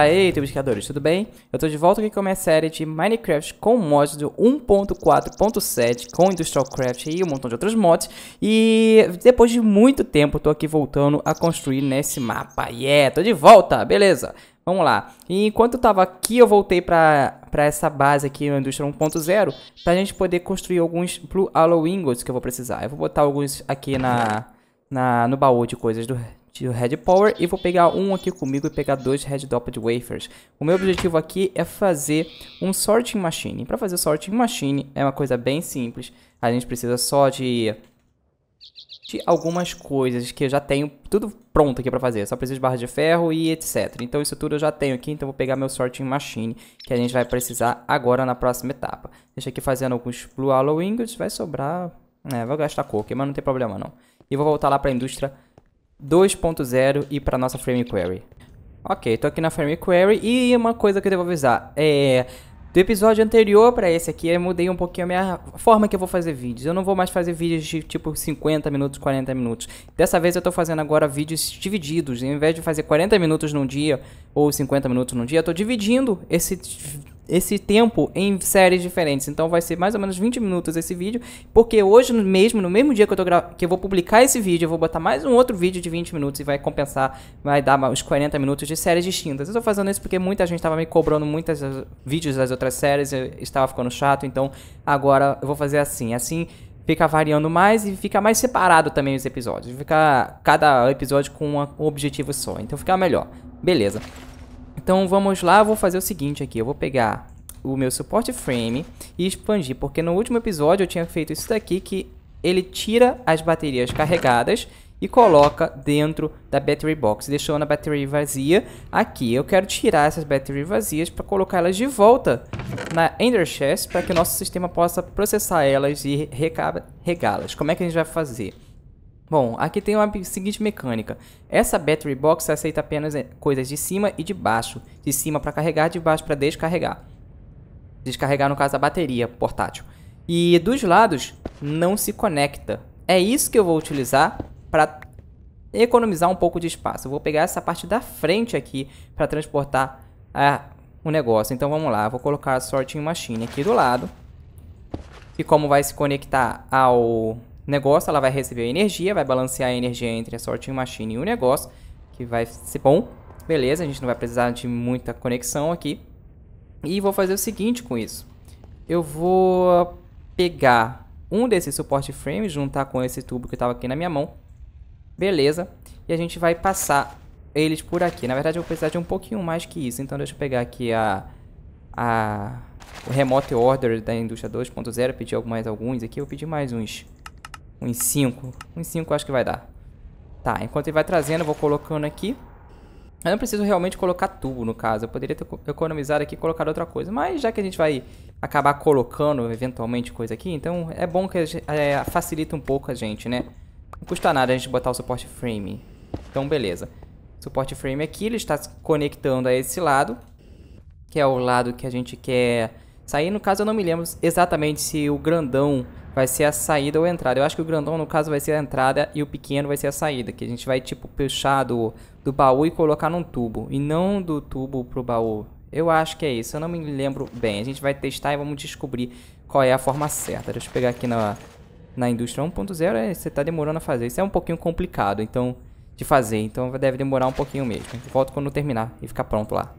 aí, buscadores, tudo bem? Eu tô de volta aqui com a minha série de Minecraft com mods do 1.4.7 com Industrial Craft e um montão de outros mods. E depois de muito tempo tô aqui voltando a construir nesse mapa. Yeah, tô de volta, beleza? Vamos lá, e enquanto eu tava aqui eu voltei pra, pra essa base aqui no Indústria 1.0 Pra gente poder construir alguns Blue Ingots que eu vou precisar. Eu vou botar alguns aqui na, na, no baú de coisas do, de Red Power e vou pegar um aqui comigo e pegar dois Red Doped Wafers. O meu objetivo aqui é fazer um Sorting Machine. Para fazer Sorting Machine é uma coisa bem simples. A gente precisa só de, de algumas coisas que eu já tenho tudo pronto aqui para fazer. Só preciso de barra de ferro e etc. Então isso tudo eu já tenho aqui, então vou pegar meu Sorting Machine que a gente vai precisar agora na próxima etapa. Deixa aqui fazendo alguns Blue Hollow Ingots, vai sobrar... É, vou gastar coque, mas não tem problema não. E vou voltar lá para a indústria 2.0 e para nossa frame query. Ok, tô aqui na frame query e uma coisa que eu devo avisar é do episódio anterior para esse aqui, eu mudei um pouquinho a minha forma que eu vou fazer vídeos. Eu não vou mais fazer vídeos de tipo 50 minutos, 40 minutos. Dessa vez eu tô fazendo agora vídeos divididos. Em vez de fazer 40 minutos num dia ou 50 minutos num dia, eu tô dividindo esse esse tempo em séries diferentes. Então vai ser mais ou menos 20 minutos esse vídeo, porque hoje mesmo, no mesmo dia que eu, tô que eu vou publicar esse vídeo, eu vou botar mais um outro vídeo de 20 minutos e vai compensar, vai dar uns 40 minutos de séries distintas. Eu tô fazendo isso porque muita gente estava me cobrando muitos vídeos das outras séries, estava ficando chato, então agora eu vou fazer assim. Assim fica variando mais e fica mais separado também os episódios. Fica cada episódio com um objetivo só, então fica melhor. Beleza. Então vamos lá, vou fazer o seguinte aqui, eu vou pegar o meu support frame e expandir, porque no último episódio eu tinha feito isso daqui que ele tira as baterias carregadas e coloca dentro da battery box, deixando a bateria vazia aqui. Eu quero tirar essas baterias vazias para colocá-las de volta na Ender Chest para que o nosso sistema possa processar elas e regá-las. Como é que a gente vai fazer? Bom, aqui tem uma seguinte mecânica. Essa battery box aceita apenas eh, coisas de cima e de baixo. De cima para carregar, de baixo para descarregar. Descarregar no caso a bateria portátil. E dos lados não se conecta. É isso que eu vou utilizar para economizar um pouco de espaço. Eu vou pegar essa parte da frente aqui para transportar a, o negócio. Então vamos lá, vou colocar a sorting machine aqui do lado. E como vai se conectar ao negócio, ela vai receber energia, vai balancear a energia entre a sorting machine e o negócio, que vai ser bom. Beleza, a gente não vai precisar de muita conexão aqui. E vou fazer o seguinte com isso. Eu vou pegar um desses suporte frames, juntar com esse tubo que estava aqui na minha mão. Beleza. E a gente vai passar eles por aqui. Na verdade, eu vou precisar de um pouquinho mais que isso. Então, deixa eu pegar aqui a, a, o Remote Order da indústria 2.0. Pedir mais alguns aqui. Eu pedi mais uns Uns 5. Uns 5 acho que vai dar. Tá, enquanto ele vai trazendo, eu vou colocando aqui. Eu não preciso realmente colocar tubo, no caso. Eu poderia ter economizado aqui e colocar outra coisa. Mas já que a gente vai acabar colocando, eventualmente, coisa aqui, então é bom que é, facilita um pouco a gente, né? Não custa nada a gente botar o suporte frame. Então, beleza. Suporte frame aqui, ele está se conectando a esse lado. Que é o lado que a gente quer sair. No caso, eu não me lembro exatamente se o grandão vai ser a saída ou a entrada. Eu acho que o grandão, no caso, vai ser a entrada e o pequeno vai ser a saída. Que a gente vai, tipo, puxar do, do baú e colocar num tubo. E não do tubo pro baú. Eu acho que é isso. Eu não me lembro bem. A gente vai testar e vamos descobrir qual é a forma certa. Deixa eu pegar aqui na, na indústria 1.0. É, você está demorando a fazer. Isso é um pouquinho complicado, então... De fazer. Então deve demorar um pouquinho mesmo. Volto quando terminar e ficar pronto lá.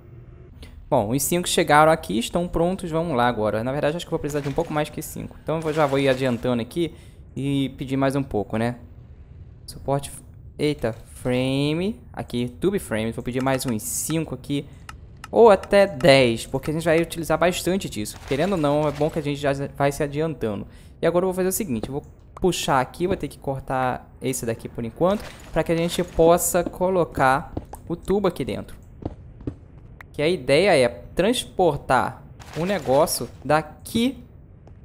Bom, os 5 chegaram aqui, estão prontos, vamos lá agora. Na verdade, acho que vou precisar de um pouco mais que 5. Então, eu já vou ir adiantando aqui e pedir mais um pouco, né? Suporte... Eita, frame. Aqui, tube frame. Vou pedir mais uns 5 aqui. Ou até 10, porque a gente vai utilizar bastante disso. Querendo ou não, é bom que a gente já vai se adiantando. E agora eu vou fazer o seguinte, vou puxar aqui, vou ter que cortar esse daqui por enquanto, para que a gente possa colocar o tubo aqui dentro que a ideia é transportar o um negócio daqui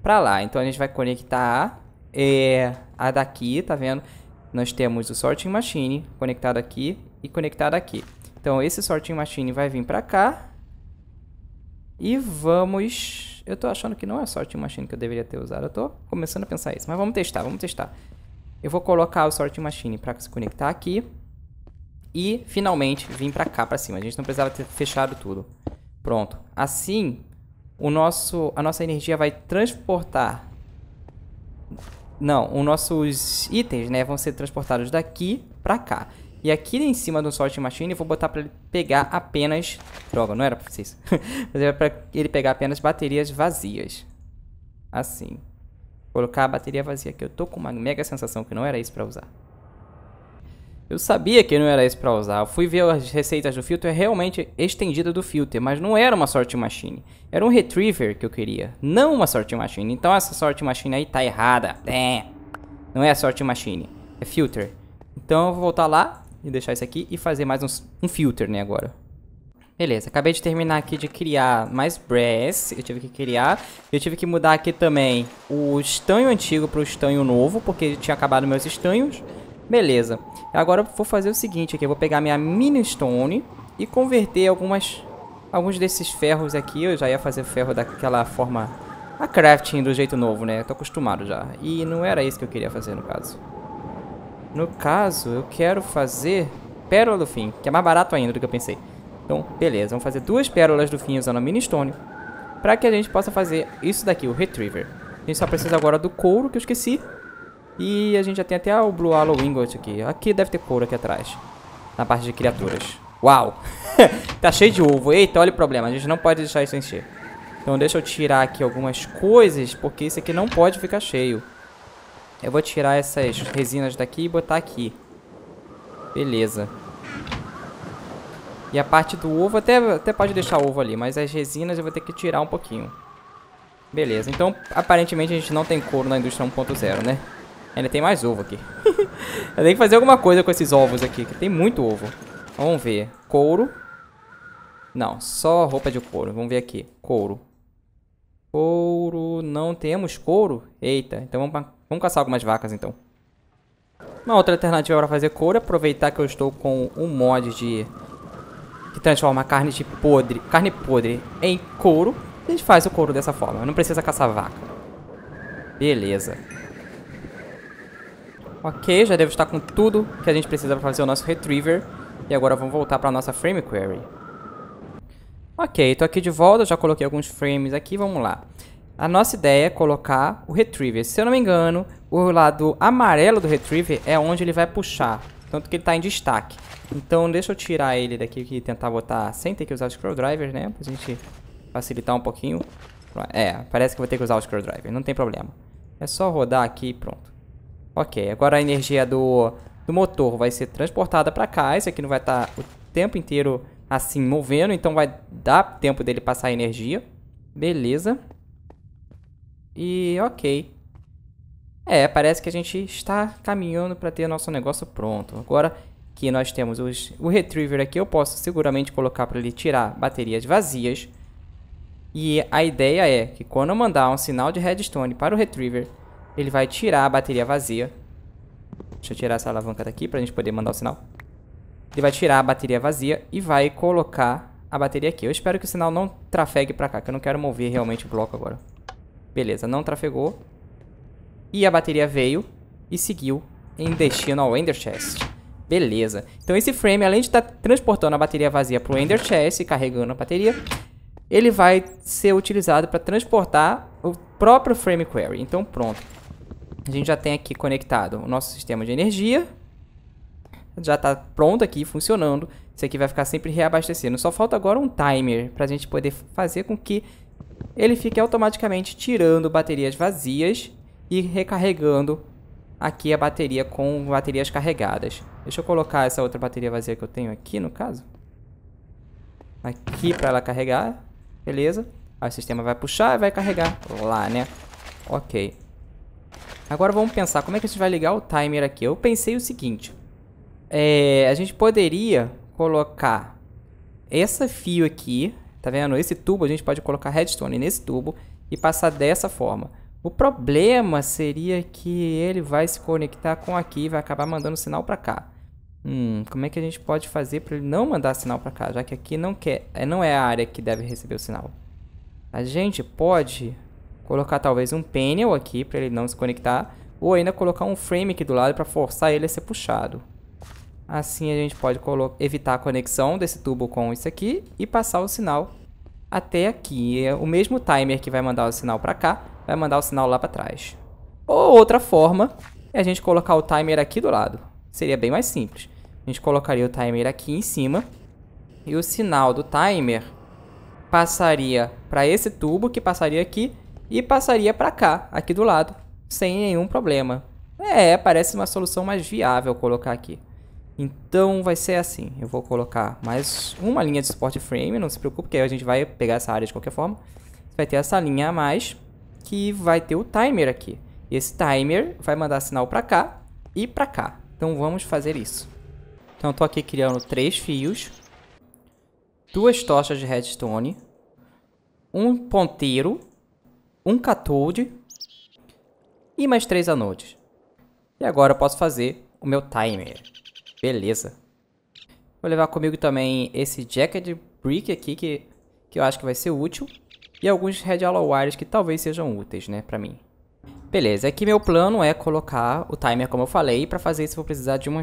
para lá. Então a gente vai conectar é, a daqui, tá vendo? Nós temos o sorting machine conectado aqui e conectado aqui. Então esse sorting machine vai vir para cá e vamos... Eu tô achando que não é sorting machine que eu deveria ter usado. Eu tô começando a pensar isso, mas vamos testar, vamos testar. Eu vou colocar o sorting machine para se conectar aqui. E, finalmente, vim pra cá, pra cima. A gente não precisava ter fechado tudo. Pronto. Assim, o nosso, a nossa energia vai transportar... Não, os nossos itens, né, vão ser transportados daqui pra cá. E aqui em cima do Sort Machine eu vou botar pra ele pegar apenas... Droga, não era pra vocês. Mas era pra ele pegar apenas baterias vazias. Assim. Colocar a bateria vazia aqui. Eu tô com uma mega sensação que não era isso pra usar. Eu sabia que não era isso pra usar. Eu fui ver as receitas do filtro, é realmente estendida do filtro, mas não era uma sorte machine. Era um retriever que eu queria, não uma sorte machine. Então essa sorte machine aí tá errada. É. Não é a sorte machine, é filter. Então eu vou voltar lá e deixar isso aqui e fazer mais uns, um filter, né, agora. Beleza, acabei de terminar aqui de criar mais brass, eu tive que criar. Eu tive que mudar aqui também o estanho antigo para o estanho novo, porque tinha acabado meus estanhos. Beleza. Agora eu vou fazer o seguinte aqui. Eu vou pegar minha mini stone e converter algumas... Alguns desses ferros aqui. Eu já ia fazer ferro daquela forma... A crafting do jeito novo, né? Eu tô acostumado já. E não era isso que eu queria fazer no caso. No caso, eu quero fazer pérola do fim, que é mais barato ainda do que eu pensei. Então, beleza. Vamos fazer duas pérolas do fim usando a mini stone. Pra que a gente possa fazer isso daqui, o retriever. A gente só precisa agora do couro, que eu esqueci. E a gente já tem até o Blue Hollow Ingot aqui. Aqui deve ter couro aqui atrás. Na parte de criaturas. Uau! tá cheio de ovo. Eita, olha o problema. A gente não pode deixar isso encher. Então deixa eu tirar aqui algumas coisas, porque isso aqui não pode ficar cheio. Eu vou tirar essas resinas daqui e botar aqui. Beleza. E a parte do ovo, até, até pode deixar ovo ali, mas as resinas eu vou ter que tirar um pouquinho. Beleza, então aparentemente a gente não tem couro na indústria 1.0, né? Ainda tem mais ovo aqui. Eu tenho que fazer alguma coisa com esses ovos aqui, que tem muito ovo. Vamos ver. Couro. Não, só roupa de couro. Vamos ver aqui. Couro. Couro. Não temos couro? Eita, então vamos, vamos caçar algumas vacas então. Uma outra alternativa para fazer couro é aproveitar que eu estou com um mod de... Que transforma carne de podre, carne podre em couro. A gente faz o couro dessa forma. Não precisa caçar vaca. Beleza. Ok, já devo estar com tudo que a gente precisa para fazer o nosso retriever. E agora vamos voltar para a nossa frame query. Ok, estou aqui de volta, já coloquei alguns frames aqui, vamos lá. A nossa ideia é colocar o retriever. Se eu não me engano, o lado amarelo do retriever é onde ele vai puxar. Tanto que ele está em destaque. Então deixa eu tirar ele daqui e tentar botar sem ter que usar o screwdriver, né? Pra gente facilitar um pouquinho. É, parece que vou ter que usar o screwdriver, não tem problema. É só rodar aqui e pronto. Ok, agora a energia do, do motor vai ser transportada para cá. Esse aqui não vai estar tá o tempo inteiro assim movendo, então vai dar tempo dele passar energia. Beleza. E ok. É, parece que a gente está caminhando para ter nosso negócio pronto. Agora que nós temos os, o Retriever aqui, eu posso seguramente colocar para ele tirar baterias vazias. E a ideia é que quando eu mandar um sinal de redstone para o Retriever, ele vai tirar a bateria vazia. Deixa eu tirar essa alavanca daqui pra gente poder mandar o sinal. Ele vai tirar a bateria vazia e vai colocar a bateria aqui. Eu espero que o sinal não trafegue pra cá, que eu não quero mover realmente o bloco agora. Beleza, não trafegou. E a bateria veio e seguiu em destino ao Ender Chest. Beleza. Então esse frame, além de estar tá transportando a bateria vazia para o Ender Chest e carregando a bateria, ele vai ser utilizado para transportar o próprio frame query. Então pronto a gente já tem aqui conectado o nosso sistema de energia. Já está pronto aqui, funcionando. Isso aqui vai ficar sempre reabastecendo. Só falta agora um timer para a gente poder fazer com que ele fique automaticamente tirando baterias vazias e recarregando aqui a bateria com baterias carregadas. Deixa eu colocar essa outra bateria vazia que eu tenho aqui, no caso. Aqui para ela carregar. Beleza. Aí o sistema vai puxar e vai carregar lá, né? Ok. Agora vamos pensar, como é que a gente vai ligar o timer aqui? Eu pensei o seguinte. É, a gente poderia colocar esse fio aqui, tá vendo? Esse tubo, a gente pode colocar redstone nesse tubo e passar dessa forma. O problema seria que ele vai se conectar com aqui e vai acabar mandando sinal para cá. Hum, como é que a gente pode fazer para ele não mandar sinal para cá, já que aqui não, quer, é, não é a área que deve receber o sinal. A gente pode colocar talvez um panel aqui para ele não se conectar, ou ainda colocar um frame aqui do lado para forçar ele a ser puxado. Assim a gente pode evitar a conexão desse tubo com isso aqui e passar o sinal até aqui. É o mesmo timer que vai mandar o sinal para cá, vai mandar o sinal lá para trás. Ou outra forma é a gente colocar o timer aqui do lado. Seria bem mais simples. A gente colocaria o timer aqui em cima e o sinal do timer passaria para esse tubo que passaria aqui e passaria para cá, aqui do lado, sem nenhum problema. É, parece uma solução mais viável colocar aqui. Então vai ser assim, eu vou colocar mais uma linha de suporte frame, não se preocupe que a gente vai pegar essa área de qualquer forma. Vai ter essa linha a mais que vai ter o timer aqui. Esse timer vai mandar sinal para cá e para cá. Então vamos fazer isso. Então estou aqui criando três fios, duas tochas de redstone, um ponteiro, um cathode e mais três anodes. E agora eu posso fazer o meu timer. Beleza. Vou levar comigo também esse jacket brick aqui que, que eu acho que vai ser útil. E alguns red hollow wires que talvez sejam úteis, né, pra mim. Beleza, aqui meu plano é colocar o timer como eu falei. Para fazer isso eu vou precisar de uma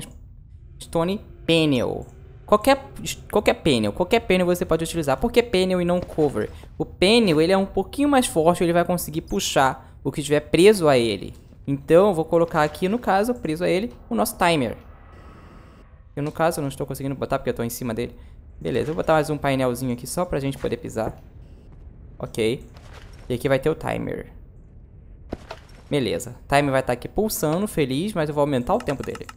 stone panel. Qualquer, qualquer panel, qualquer panel você pode utilizar. Por que panel e não cover? O panel ele é um pouquinho mais forte, ele vai conseguir puxar o que estiver preso a ele. Então eu vou colocar aqui, no caso, preso a ele, o nosso timer. Eu, no caso, eu não estou conseguindo botar porque eu estou em cima dele. Beleza, vou botar mais um painelzinho aqui só pra gente poder pisar. Ok. E aqui vai ter o timer. Beleza. Timer vai estar aqui pulsando, feliz, mas eu vou aumentar o tempo dele.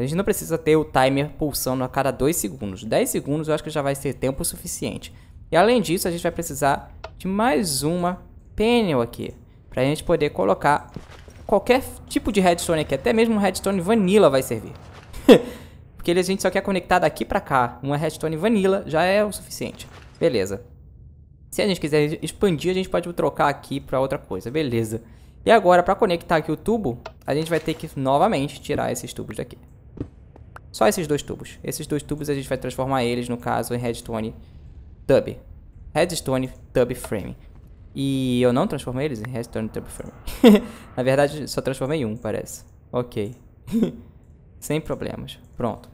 A gente não precisa ter o timer pulsando a cada 2 segundos. 10 segundos eu acho que já vai ser tempo suficiente. E além disso, a gente vai precisar de mais uma panel aqui. Pra gente poder colocar qualquer tipo de redstone aqui. Até mesmo um redstone vanilla vai servir. Porque a gente só quer conectar daqui pra cá. Uma redstone vanilla já é o suficiente. Beleza. Se a gente quiser expandir, a gente pode trocar aqui pra outra coisa. Beleza. E agora, para conectar aqui o tubo, a gente vai ter que novamente tirar esses tubos daqui. Só esses dois tubos. Esses dois tubos a gente vai transformar eles, no caso, em redstone tub. Redstone tub frame. E eu não transformei eles em redstone tub frame. Na verdade, só transformei um, parece. Ok. Sem problemas. Pronto.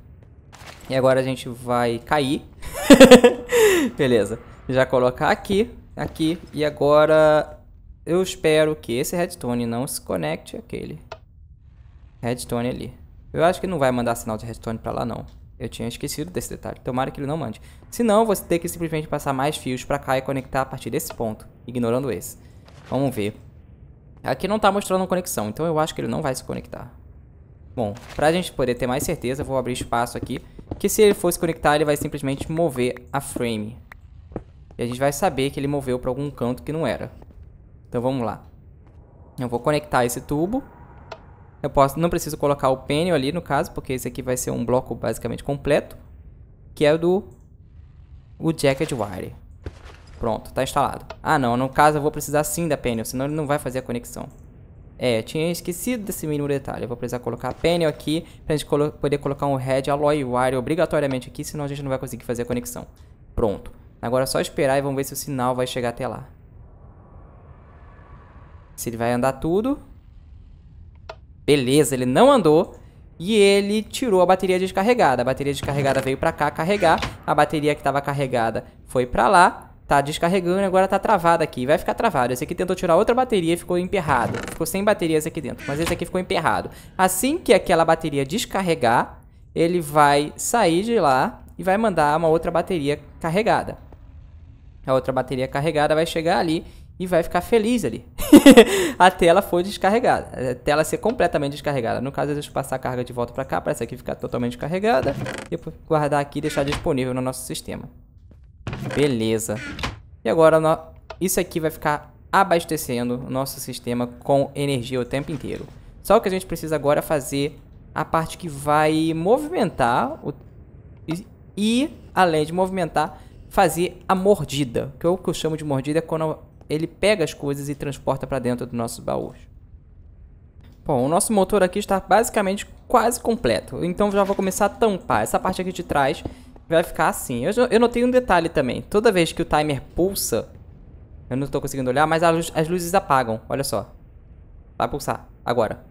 E agora a gente vai cair. Beleza. Já colocar aqui, aqui. E agora eu espero que esse redstone não se conecte àquele redstone ali. Eu acho que não vai mandar sinal de redstone pra lá, não. Eu tinha esquecido desse detalhe. Tomara que ele não mande. Se não, você tem que simplesmente passar mais fios pra cá e conectar a partir desse ponto. Ignorando esse. Vamos ver. Aqui não tá mostrando conexão, então eu acho que ele não vai se conectar. Bom, pra gente poder ter mais certeza, vou abrir espaço aqui. Que se ele fosse conectar, ele vai simplesmente mover a frame. E a gente vai saber que ele moveu pra algum canto que não era. Então vamos lá. Eu vou conectar esse tubo. Eu posso, não preciso colocar o panel ali no caso, porque esse aqui vai ser um bloco basicamente completo, que é o do o jacket wire. Pronto, tá instalado. Ah não, no caso eu vou precisar sim da panel, senão ele não vai fazer a conexão. É, tinha esquecido desse mínimo detalhe. Eu vou precisar colocar a panel aqui pra gente colo poder colocar um red alloy wire obrigatoriamente aqui, senão a gente não vai conseguir fazer a conexão. Pronto. Agora é só esperar e vamos ver se o sinal vai chegar até lá. Se ele vai andar tudo. Beleza, ele não andou. E ele tirou a bateria descarregada. A bateria descarregada veio pra cá carregar. A bateria que estava carregada foi pra lá. Tá descarregando e agora tá travada aqui. Vai ficar travado. Esse aqui tentou tirar outra bateria e ficou emperrado. Ficou sem baterias aqui dentro. Mas esse aqui ficou emperrado. Assim que aquela bateria descarregar, ele vai sair de lá e vai mandar uma outra bateria carregada. A outra bateria carregada vai chegar ali e vai ficar feliz ali. a tela foi descarregada. A tela ser completamente descarregada. No caso, eu passar a carga de volta para cá, para essa aqui ficar totalmente descarregada. E guardar aqui e deixar disponível no nosso sistema. Beleza. E agora, isso aqui vai ficar abastecendo o nosso sistema com energia o tempo inteiro. Só o que a gente precisa agora é fazer a parte que vai movimentar o... e, e, além de movimentar, fazer a mordida. Que é o que eu chamo de mordida é quando ele pega as coisas e transporta para dentro dos nossos baús. Bom, o nosso motor aqui está basicamente quase completo. Então já vou começar a tampar. Essa parte aqui de trás vai ficar assim. Eu, eu notei um detalhe também. Toda vez que o timer pulsa, eu não estou conseguindo olhar, mas luz, as luzes apagam. Olha só. Vai pulsar. Agora.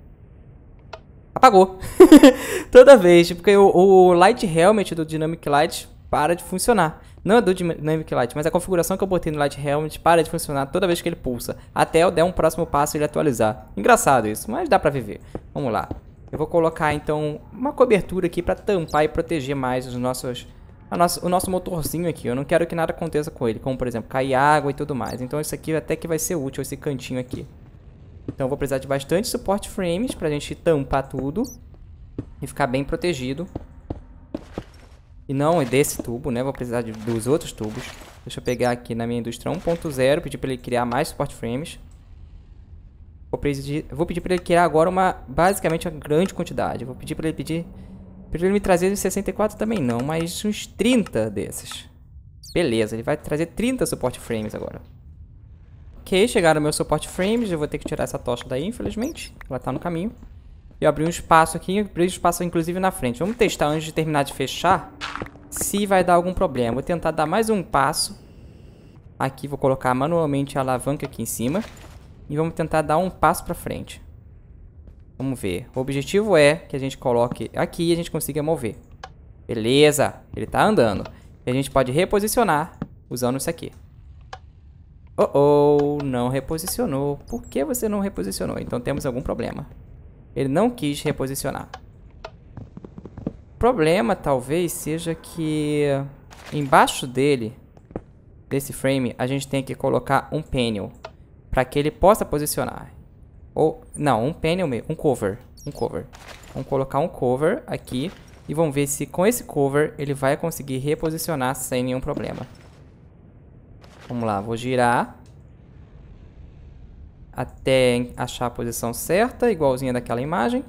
apagou. Toda vez, porque o, o Light Helmet do Dynamic Light para de funcionar. Não é do Dynamic Light, mas a configuração que eu botei no Light Helmet para de funcionar toda vez que ele pulsa. Até eu der um próximo passo e ele atualizar. Engraçado isso, mas dá pra viver. Vamos lá. Eu vou colocar então uma cobertura aqui para tampar e proteger mais os nossos, nossa, o nosso motorzinho aqui. Eu não quero que nada aconteça com ele, como por exemplo cair água e tudo mais. Então isso aqui até que vai ser útil, esse cantinho aqui. Então eu vou precisar de bastante suporte frames pra gente tampar tudo e ficar bem protegido. E não é desse tubo, né? Vou precisar de, dos outros tubos. Deixa eu pegar aqui na minha indústria 1.0, pedir para ele criar mais support frames. Vou pedir, vou pedir para ele criar agora uma, basicamente, uma grande quantidade. Vou pedir para ele pedir, para ele me trazer 64 também não, mas uns 30 desses. Beleza, ele vai trazer 30 support frames agora. Ok, chegaram meus support frames, eu vou ter que tirar essa tocha daí, infelizmente. Ela tá no caminho. Eu abri um espaço aqui, abri um espaço inclusive na frente. Vamos testar antes de terminar de fechar se vai dar algum problema. Vou tentar dar mais um passo. Aqui vou colocar manualmente a alavanca aqui em cima. E vamos tentar dar um passo para frente. Vamos ver. O objetivo é que a gente coloque aqui e a gente consiga mover. Beleza. Ele tá andando. E a gente pode reposicionar usando isso aqui. Oh, oh, não reposicionou. Por que você não reposicionou? Então temos algum problema. Ele não quis reposicionar. O problema talvez seja que embaixo dele, desse frame, a gente tem que colocar um panel para que ele possa posicionar. Ou, não, um panel mesmo, um cover, um cover. Vamos colocar um cover aqui e vamos ver se com esse cover ele vai conseguir reposicionar sem nenhum problema. Vamos lá, vou girar até achar a posição certa, igualzinha daquela imagem.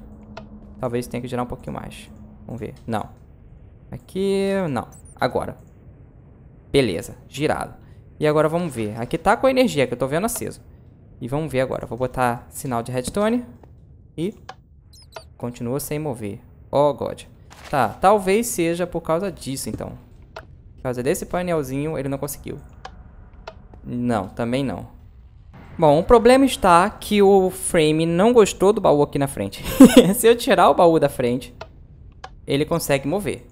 Talvez tenha que girar um pouquinho mais. Vamos ver. Não. Aqui, não. Agora. Beleza, girado. E agora vamos ver. Aqui tá com a energia que eu tô vendo aceso. E vamos ver agora. Vou botar sinal de redstone. E continua sem mover. Oh, God. Tá, talvez seja por causa disso, então. Por causa desse painelzinho, ele não conseguiu. Não, também não. Bom, o problema está que o frame não gostou do baú aqui na frente. se eu tirar o baú da frente, ele consegue mover.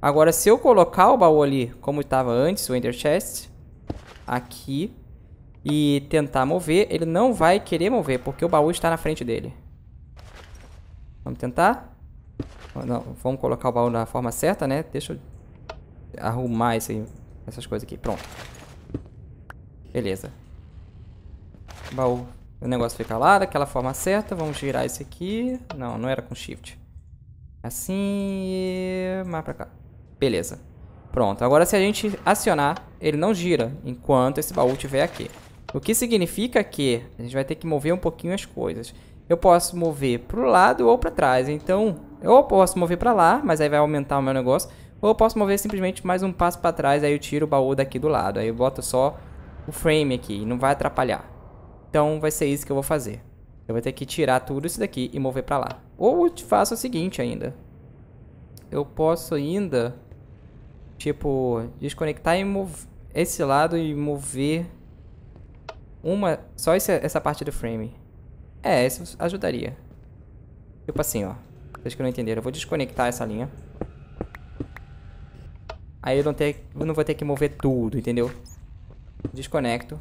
Agora, se eu colocar o baú ali como estava antes, o Ender Chest, aqui, e tentar mover, ele não vai querer mover, porque o baú está na frente dele. Vamos tentar? Não, vamos colocar o baú na forma certa, né? Deixa eu arrumar esse, essas coisas aqui. Pronto. Beleza baú. O negócio fica lá, daquela forma certa. Vamos girar esse aqui. Não, não era com shift. Assim mais pra cá. Beleza. Pronto. Agora se a gente acionar, ele não gira enquanto esse baú estiver aqui. O que significa que a gente vai ter que mover um pouquinho as coisas. Eu posso mover pro lado ou para trás. Então, eu posso mover para lá, mas aí vai aumentar o meu negócio. Ou eu posso mover simplesmente mais um passo para trás, aí eu tiro o baú daqui do lado. Aí eu boto só o frame aqui, não vai atrapalhar. Então vai ser isso que eu vou fazer. Eu vou ter que tirar tudo isso daqui e mover pra lá. Ou faço o seguinte ainda. Eu posso ainda, tipo, desconectar e mover esse lado e mover uma, só esse, essa parte do frame. É, isso ajudaria. Tipo assim, ó. Vocês que não entenderam, eu vou desconectar essa linha. Aí eu não, ter, eu não vou ter que mover tudo, entendeu? Desconecto.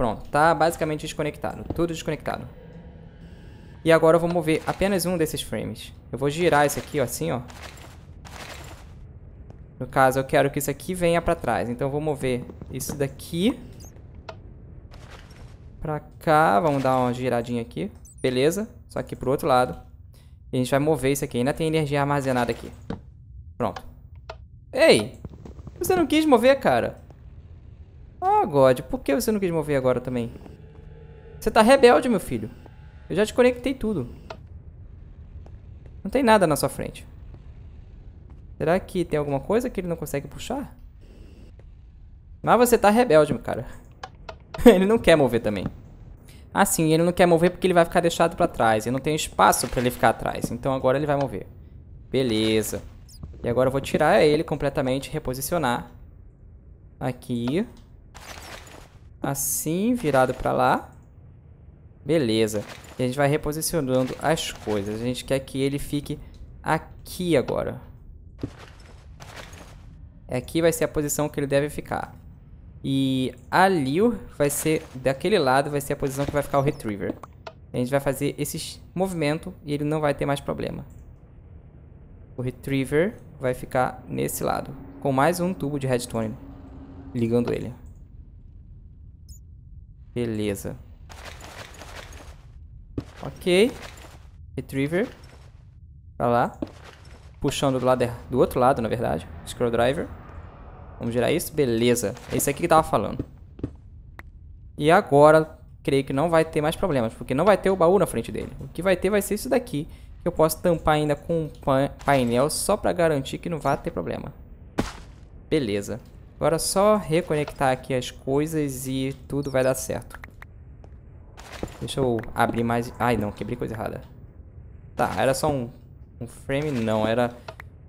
Pronto, tá basicamente desconectado. Tudo desconectado. E agora eu vou mover apenas um desses frames. Eu vou girar esse aqui, ó, assim, ó. No caso, eu quero que isso aqui venha pra trás. Então eu vou mover isso daqui pra cá. Vamos dar uma giradinha aqui. Beleza. Só que pro outro lado. E a gente vai mover isso aqui. Ainda tem energia armazenada aqui. Pronto. Ei! Você não quis mover, cara? Ah, God, por que você não quis mover agora também? Você tá rebelde, meu filho. Eu já te conectei tudo. Não tem nada na sua frente. Será que tem alguma coisa que ele não consegue puxar? Mas você tá rebelde, meu cara. ele não quer mover também. Ah, sim, ele não quer mover porque ele vai ficar deixado pra trás. Eu não tenho espaço pra ele ficar atrás. Então agora ele vai mover. Beleza. E agora eu vou tirar ele completamente, reposicionar. Aqui. Assim, virado pra lá. Beleza. E a gente vai reposicionando as coisas. A gente quer que ele fique aqui agora. Aqui vai ser a posição que ele deve ficar. E ali vai ser, daquele lado, vai ser a posição que vai ficar o Retriever. A gente vai fazer esse movimento e ele não vai ter mais problema. O Retriever vai ficar nesse lado, com mais um tubo de redstone ligando ele. Beleza. Ok. Retriever. Pra lá. Puxando do, lado, do outro lado, na verdade. Screwdriver. Vamos girar isso. Beleza. Isso aqui que tava falando. E agora, creio que não vai ter mais problemas. Porque não vai ter o baú na frente dele. O que vai ter vai ser isso daqui. Que eu posso tampar ainda com um painel só pra garantir que não vai ter problema. Beleza. Agora é só reconectar aqui as coisas e tudo vai dar certo. Deixa eu abrir mais... Ai, não, quebrei coisa errada. Tá, era só um, um frame? Não, era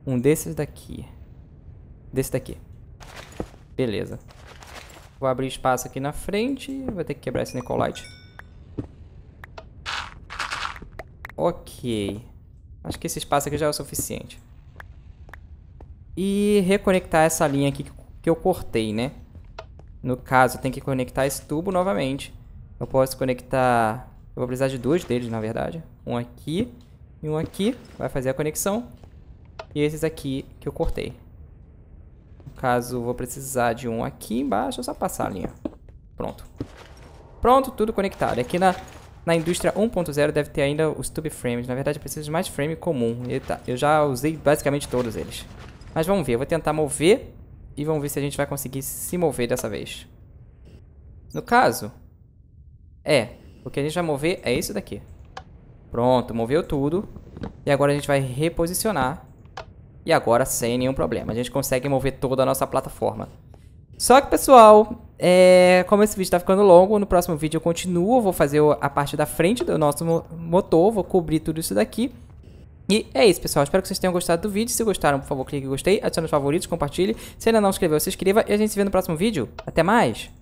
um desses daqui. Desse daqui. Beleza. Vou abrir espaço aqui na frente. Vou ter que quebrar esse Nicolite. Ok. Acho que esse espaço aqui já é o suficiente. E reconectar essa linha aqui que eu cortei, né? No caso, tem que conectar esse tubo novamente. Eu posso conectar... Eu vou precisar de dois deles, na verdade. Um aqui e um aqui. Vai fazer a conexão. E esses aqui que eu cortei. No caso, vou precisar de um aqui embaixo. É só passar a linha. Pronto. Pronto, tudo conectado. Aqui na, na indústria 1.0 deve ter ainda os tube frames. Na verdade, eu preciso de mais frame comum. Eita, eu já usei basicamente todos eles. Mas vamos ver. Eu vou tentar mover e vamos ver se a gente vai conseguir se mover dessa vez. No caso, é, o que a gente vai mover é isso daqui. Pronto, moveu tudo. E agora a gente vai reposicionar. E agora sem nenhum problema. A gente consegue mover toda a nossa plataforma. Só que, pessoal, é... como esse vídeo está ficando longo, no próximo vídeo eu continuo. Vou fazer a parte da frente do nosso motor. Vou cobrir tudo isso daqui. E é isso, pessoal. Espero que vocês tenham gostado do vídeo. Se gostaram, por favor, clique em gostei, adicione os favoritos, compartilhe. Se ainda não se inscreveu, se inscreva. E a gente se vê no próximo vídeo. Até mais!